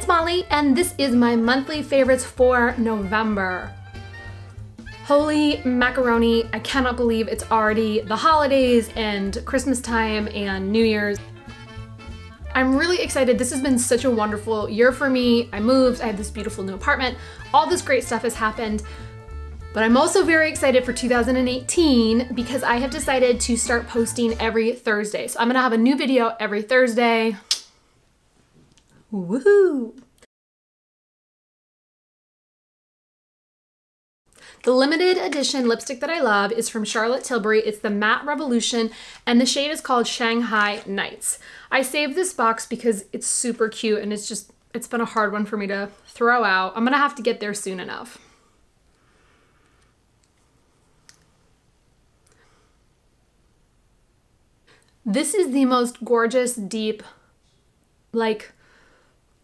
it's Molly, and this is my monthly favorites for November. Holy macaroni, I cannot believe it's already the holidays and Christmas time and New Year's. I'm really excited. This has been such a wonderful year for me. I moved, I have this beautiful new apartment, all this great stuff has happened. But I'm also very excited for 2018 because I have decided to start posting every Thursday. So I'm gonna have a new video every Thursday. Woohoo! The limited edition lipstick that I love is from Charlotte Tilbury. It's the Matte Revolution and the shade is called Shanghai Nights. I saved this box because it's super cute and it's just, it's been a hard one for me to throw out. I'm gonna have to get there soon enough. This is the most gorgeous, deep, like,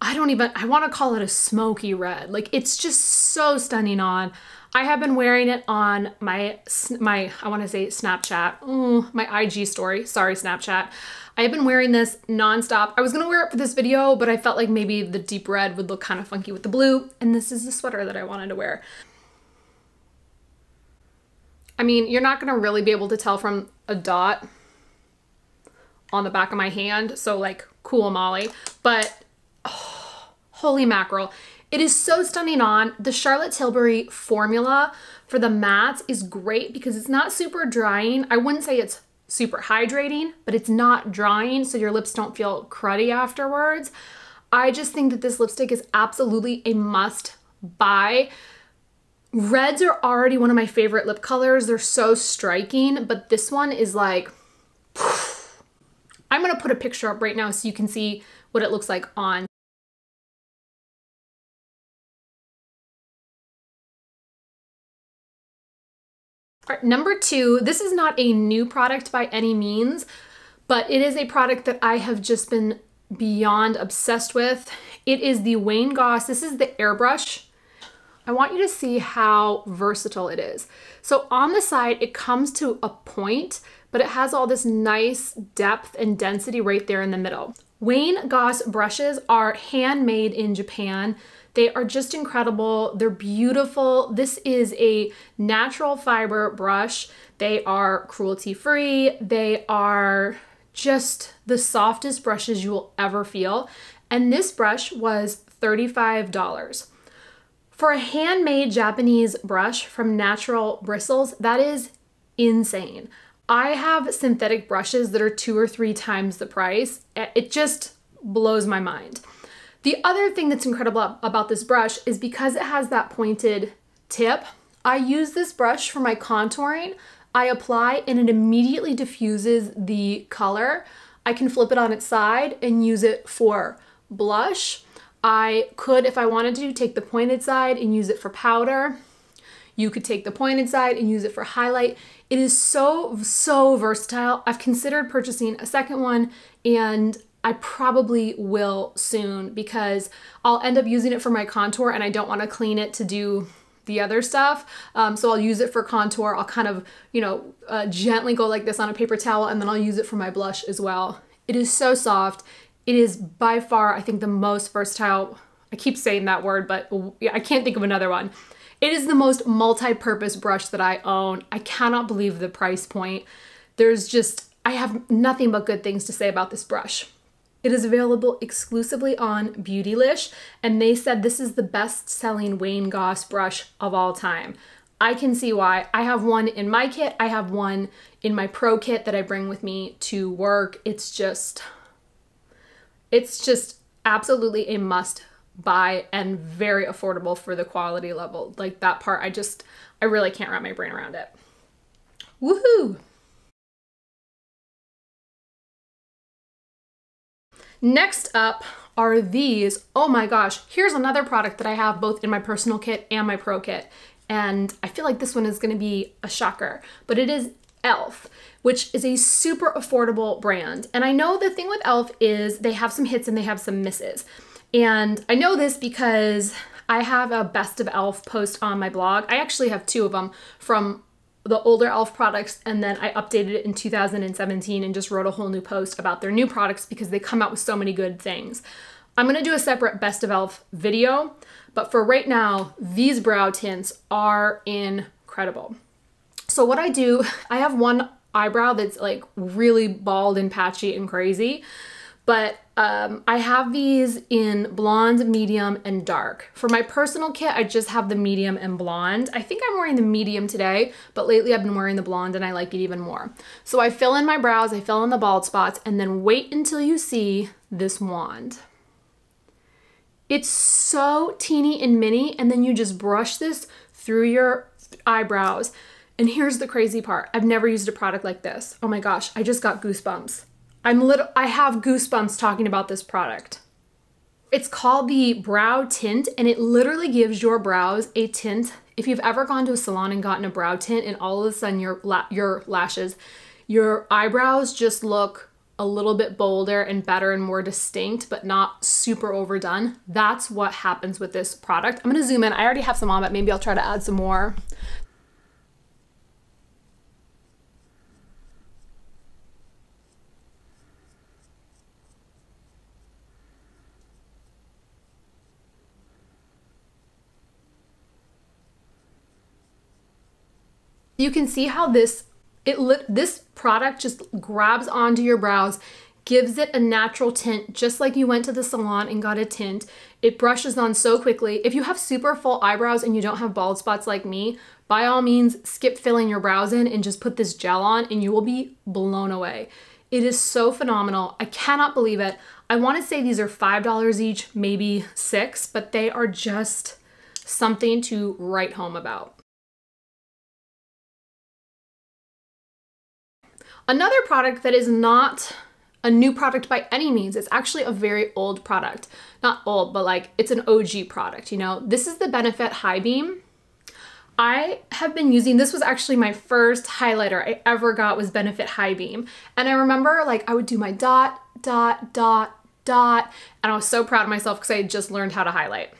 I don't even, I want to call it a smoky red. Like, it's just so stunning on. I have been wearing it on my, my I want to say Snapchat, Ooh, my IG story. Sorry, Snapchat. I have been wearing this nonstop. I was going to wear it for this video, but I felt like maybe the deep red would look kind of funky with the blue. And this is the sweater that I wanted to wear. I mean, you're not going to really be able to tell from a dot on the back of my hand. So like cool Molly, but oh, holy mackerel. It is so stunning on. The Charlotte Tilbury formula for the mattes is great because it's not super drying. I wouldn't say it's super hydrating, but it's not drying so your lips don't feel cruddy afterwards. I just think that this lipstick is absolutely a must buy. Reds are already one of my favorite lip colors. They're so striking, but this one is like, I'm gonna put a picture up right now so you can see what it looks like on. Right, number two, this is not a new product by any means, but it is a product that I have just been beyond obsessed with. It is the Wayne Goss, this is the airbrush. I want you to see how versatile it is. So on the side, it comes to a point, but it has all this nice depth and density right there in the middle. Wayne Goss brushes are handmade in Japan. They are just incredible. They're beautiful. This is a natural fiber brush. They are cruelty free. They are just the softest brushes you will ever feel. And this brush was $35. For a handmade Japanese brush from Natural Bristles, that is insane. I have synthetic brushes that are two or three times the price. It just blows my mind. The other thing that's incredible about this brush is because it has that pointed tip, I use this brush for my contouring. I apply and it immediately diffuses the color. I can flip it on its side and use it for blush. I could, if I wanted to, take the pointed side and use it for powder. You could take the pointed side and use it for highlight. It is so, so versatile. I've considered purchasing a second one and I probably will soon because I'll end up using it for my contour and I don't want to clean it to do the other stuff. Um, so I'll use it for contour. I'll kind of, you know, uh, gently go like this on a paper towel and then I'll use it for my blush as well. It is so soft. It is by far, I think, the most versatile. I keep saying that word, but I can't think of another one. It is the most multi-purpose brush that I own. I cannot believe the price point. There's just, I have nothing but good things to say about this brush. It is available exclusively on Beautylish, and they said this is the best selling Wayne Goss brush of all time. I can see why. I have one in my kit, I have one in my pro kit that I bring with me to work. It's just, it's just absolutely a must buy and very affordable for the quality level. Like that part, I just, I really can't wrap my brain around it. Woohoo! Next up are these. Oh my gosh, here's another product that I have both in my personal kit and my pro kit. And I feel like this one is gonna be a shocker, but it is e.l.f., which is a super affordable brand. And I know the thing with e.l.f. is they have some hits and they have some misses. And I know this because I have a best of e.l.f. post on my blog. I actually have two of them from the older e.l.f. products and then I updated it in 2017 and just wrote a whole new post about their new products because they come out with so many good things. I'm gonna do a separate best of e.l.f. video, but for right now, these brow tints are incredible. So what I do, I have one eyebrow that's like really bald and patchy and crazy. But um, I have these in blonde, medium, and dark. For my personal kit, I just have the medium and blonde. I think I'm wearing the medium today, but lately I've been wearing the blonde and I like it even more. So I fill in my brows, I fill in the bald spots, and then wait until you see this wand. It's so teeny and mini, and then you just brush this through your eyebrows. And here's the crazy part. I've never used a product like this. Oh my gosh, I just got goosebumps. I'm little I have goosebumps talking about this product. It's called the brow tint and it literally gives your brows a tint. If you've ever gone to a salon and gotten a brow tint and all of a sudden your la your lashes, your eyebrows just look a little bit bolder and better and more distinct, but not super overdone. That's what happens with this product. I'm gonna zoom in. I already have some on, but maybe I'll try to add some more. You can see how this it this product just grabs onto your brows, gives it a natural tint just like you went to the salon and got a tint. It brushes on so quickly. If you have super full eyebrows and you don't have bald spots like me, by all means skip filling your brows in and just put this gel on and you will be blown away. It is so phenomenal. I cannot believe it. I want to say these are $5 each, maybe 6, but they are just something to write home about. Another product that is not a new product by any means. It's actually a very old product. Not old, but like it's an OG product, you know? This is the Benefit High Beam. I have been using, this was actually my first highlighter I ever got was Benefit High Beam. And I remember like I would do my dot, dot, dot, dot, and I was so proud of myself because I had just learned how to highlight.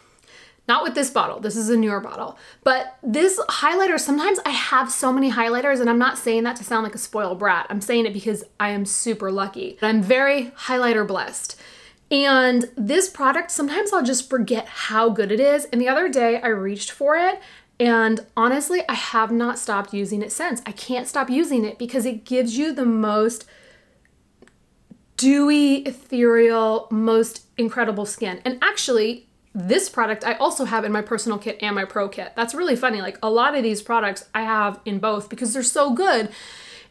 Not with this bottle, this is a newer bottle. But this highlighter, sometimes I have so many highlighters and I'm not saying that to sound like a spoiled brat. I'm saying it because I am super lucky. I'm very highlighter blessed. And this product, sometimes I'll just forget how good it is. And the other day I reached for it and honestly, I have not stopped using it since. I can't stop using it because it gives you the most dewy, ethereal, most incredible skin. And actually, this product I also have in my personal kit and my pro kit. That's really funny. Like a lot of these products I have in both because they're so good.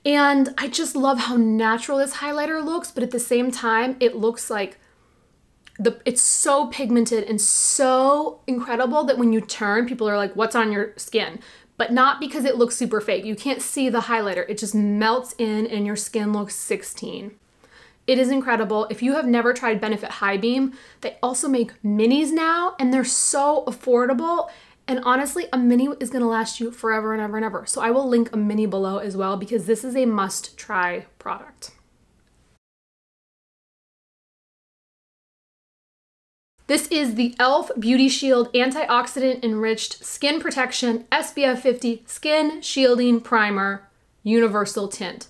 And I just love how natural this highlighter looks, but at the same time, it looks like the it's so pigmented and so incredible that when you turn, people are like, what's on your skin? But not because it looks super fake. You can't see the highlighter. It just melts in and your skin looks 16. It is incredible. If you have never tried Benefit High Beam, they also make minis now and they're so affordable. And honestly, a mini is gonna last you forever and ever and ever. So I will link a mini below as well because this is a must try product. This is the e.l.f. Beauty Shield Antioxidant Enriched Skin Protection SPF 50 Skin Shielding Primer Universal Tint.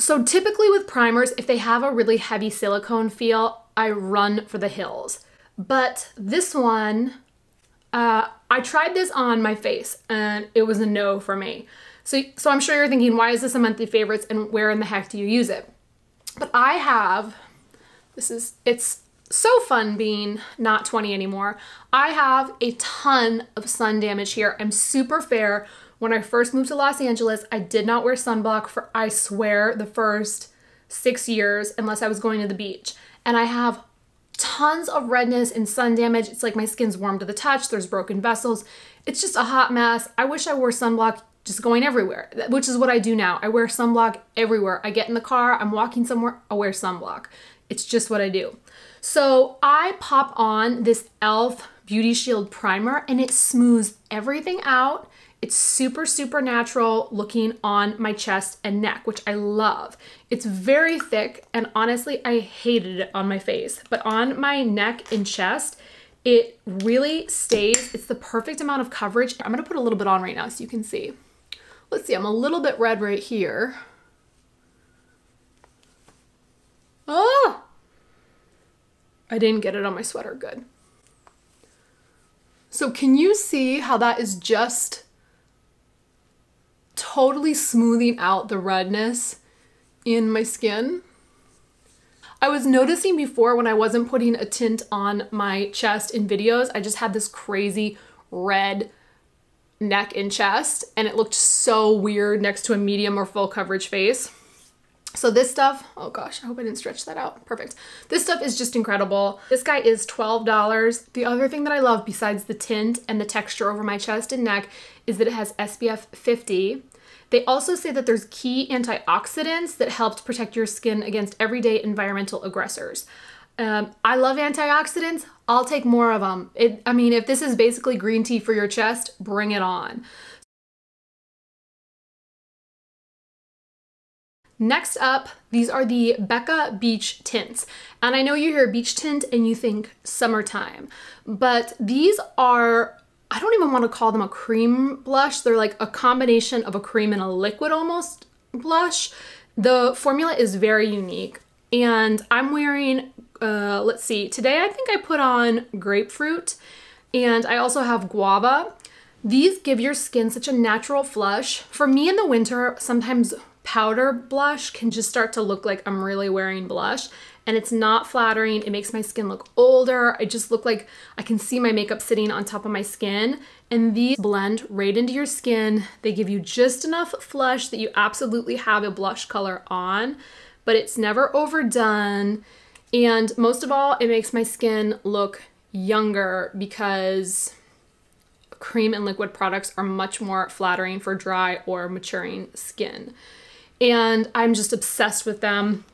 So typically with primers, if they have a really heavy silicone feel, I run for the hills. But this one, uh, I tried this on my face and it was a no for me. So, so I'm sure you're thinking, why is this a monthly favorites and where in the heck do you use it? But I have, this is, it's so fun being not 20 anymore. I have a ton of sun damage here. I'm super fair when I first moved to Los Angeles, I did not wear sunblock for, I swear, the first six years unless I was going to the beach. And I have tons of redness and sun damage. It's like my skin's warm to the touch, there's broken vessels. It's just a hot mess. I wish I wore sunblock just going everywhere, which is what I do now. I wear sunblock everywhere. I get in the car, I'm walking somewhere, I wear sunblock. It's just what I do. So I pop on this e.l.f. Beauty Shield Primer and it smooths everything out it's super, super natural looking on my chest and neck, which I love. It's very thick and honestly, I hated it on my face, but on my neck and chest, it really stays. It's the perfect amount of coverage. I'm gonna put a little bit on right now so you can see. Let's see, I'm a little bit red right here. Oh! I didn't get it on my sweater, good. So can you see how that is just totally smoothing out the redness in my skin? I was noticing before when I wasn't putting a tint on my chest in videos, I just had this crazy red neck and chest and it looked so weird next to a medium or full coverage face. So this stuff, oh gosh, I hope I didn't stretch that out. Perfect. This stuff is just incredible. This guy is $12. The other thing that I love besides the tint and the texture over my chest and neck is that it has SPF 50. They also say that there's key antioxidants that help to protect your skin against everyday environmental aggressors. Um, I love antioxidants. I'll take more of them. It, I mean, if this is basically green tea for your chest, bring it on. Next up, these are the Becca Beach Tints. And I know you hear beach tint and you think summertime, but these are I don't even want to call them a cream blush. They're like a combination of a cream and a liquid almost blush. The formula is very unique. And I'm wearing, uh, let's see, today I think I put on grapefruit and I also have guava. These give your skin such a natural flush. For me in the winter, sometimes powder blush can just start to look like I'm really wearing blush and it's not flattering. It makes my skin look older. I just look like I can see my makeup sitting on top of my skin. And these blend right into your skin. They give you just enough flush that you absolutely have a blush color on, but it's never overdone. And most of all, it makes my skin look younger because cream and liquid products are much more flattering for dry or maturing skin. And I'm just obsessed with them.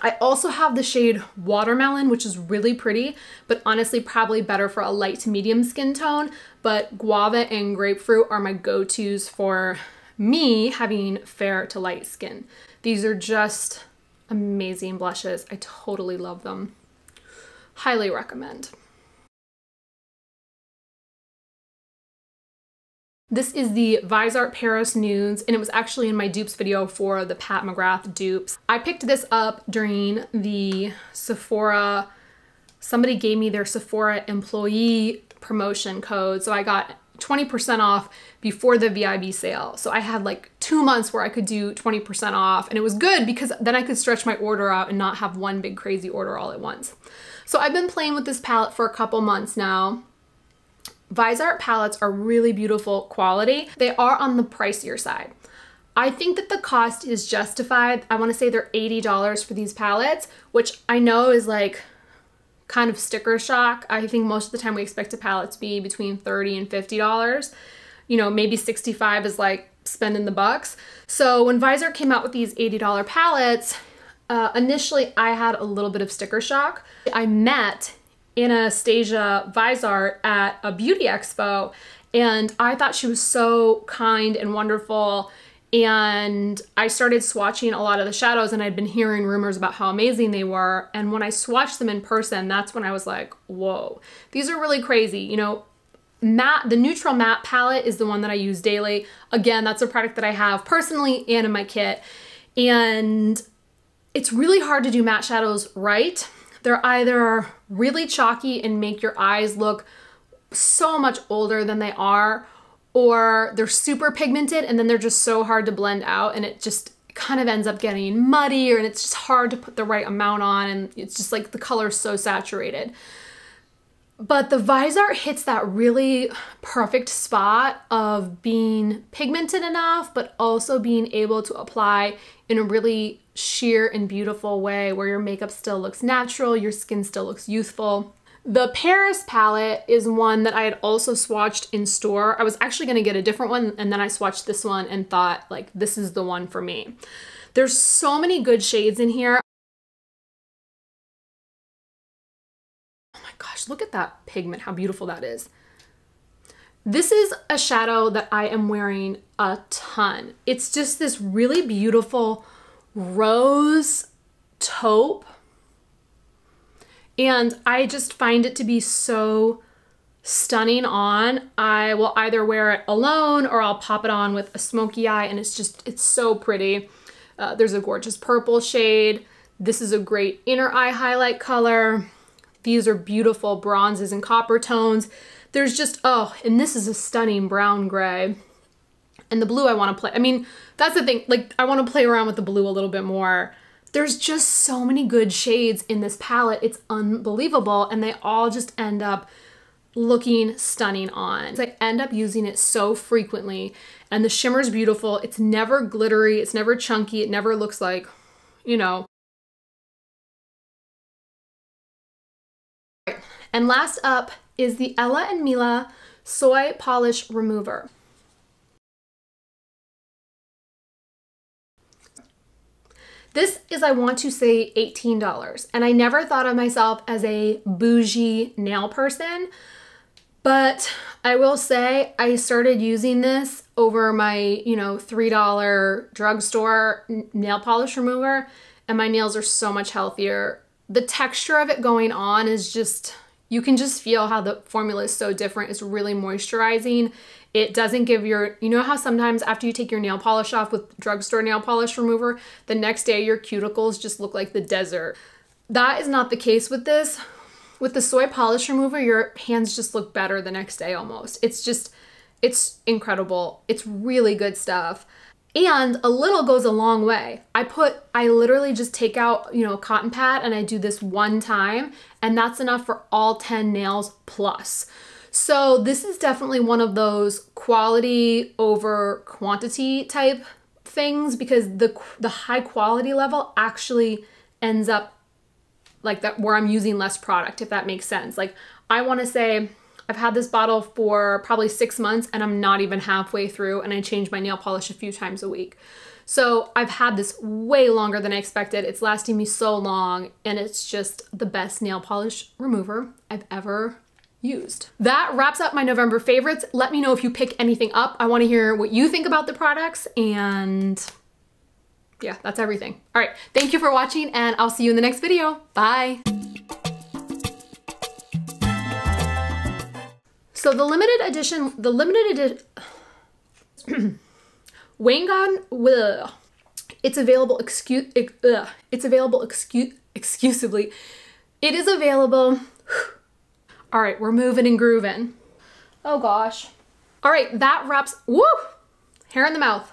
I also have the shade Watermelon, which is really pretty, but honestly probably better for a light to medium skin tone. But Guava and Grapefruit are my go-tos for me having fair to light skin. These are just amazing blushes. I totally love them. Highly recommend. This is the Viseart Paris Nudes, and it was actually in my dupes video for the Pat McGrath dupes. I picked this up during the Sephora, somebody gave me their Sephora employee promotion code, so I got 20% off before the VIB sale. So I had like two months where I could do 20% off, and it was good because then I could stretch my order out and not have one big crazy order all at once. So I've been playing with this palette for a couple months now. Viseart palettes are really beautiful quality. They are on the pricier side. I think that the cost is justified. I wanna say they're $80 for these palettes, which I know is like kind of sticker shock. I think most of the time we expect a palette to be between 30 and $50. You know, maybe 65 is like spending the bucks. So when Viseart came out with these $80 palettes, uh, initially I had a little bit of sticker shock. I met Anastasia Viseart at a beauty expo, and I thought she was so kind and wonderful. And I started swatching a lot of the shadows, and I'd been hearing rumors about how amazing they were. And when I swatched them in person, that's when I was like, whoa, these are really crazy. You know, matte, the neutral matte palette is the one that I use daily. Again, that's a product that I have personally and in my kit. And it's really hard to do matte shadows right. They're either really chalky and make your eyes look so much older than they are, or they're super pigmented and then they're just so hard to blend out and it just kind of ends up getting muddy or and it's just hard to put the right amount on and it's just like the color is so saturated. But the Viseart hits that really perfect spot of being pigmented enough, but also being able to apply in a really sheer and beautiful way where your makeup still looks natural, your skin still looks youthful. The Paris palette is one that I had also swatched in store. I was actually gonna get a different one and then I swatched this one and thought like, this is the one for me. There's so many good shades in here. Oh my gosh, look at that pigment, how beautiful that is. This is a shadow that I am wearing a ton. It's just this really beautiful rose taupe. And I just find it to be so stunning on. I will either wear it alone or I'll pop it on with a smoky eye and it's just, it's so pretty. Uh, there's a gorgeous purple shade. This is a great inner eye highlight color. These are beautiful bronzes and copper tones. There's just, oh, and this is a stunning brown gray. And the blue I want to play. I mean, that's the thing. Like, I want to play around with the blue a little bit more. There's just so many good shades in this palette. It's unbelievable. And they all just end up looking stunning on. I end up using it so frequently and the shimmer is beautiful. It's never glittery. It's never chunky. It never looks like, you know. And last up is the Ella and Mila Soy Polish Remover. This is, I want to say, $18. And I never thought of myself as a bougie nail person, but I will say I started using this over my, you know, $3 drugstore nail polish remover, and my nails are so much healthier. The texture of it going on is just, you can just feel how the formula is so different. It's really moisturizing. It doesn't give your, you know how sometimes after you take your nail polish off with drugstore nail polish remover, the next day your cuticles just look like the desert. That is not the case with this. With the soy polish remover, your hands just look better the next day almost. It's just, it's incredible. It's really good stuff. And a little goes a long way. I put, I literally just take out, you know, a cotton pad and I do this one time, and that's enough for all 10 nails plus. So this is definitely one of those quality over quantity type things because the the high quality level actually ends up like that where I'm using less product if that makes sense. Like I want to say I've had this bottle for probably 6 months and I'm not even halfway through and I change my nail polish a few times a week. So I've had this way longer than I expected. It's lasting me so long and it's just the best nail polish remover I've ever used. That wraps up my November favorites. Let me know if you pick anything up. I wanna hear what you think about the products and yeah, that's everything. All right, thank you for watching and I'll see you in the next video. Bye. So the limited edition, the limited edition, Wayne Gone, it's available, excuse, ugh, it's available excuse, exclusively. It is available all right, we're moving and grooving. Oh gosh. All right, that wraps, woo, hair in the mouth.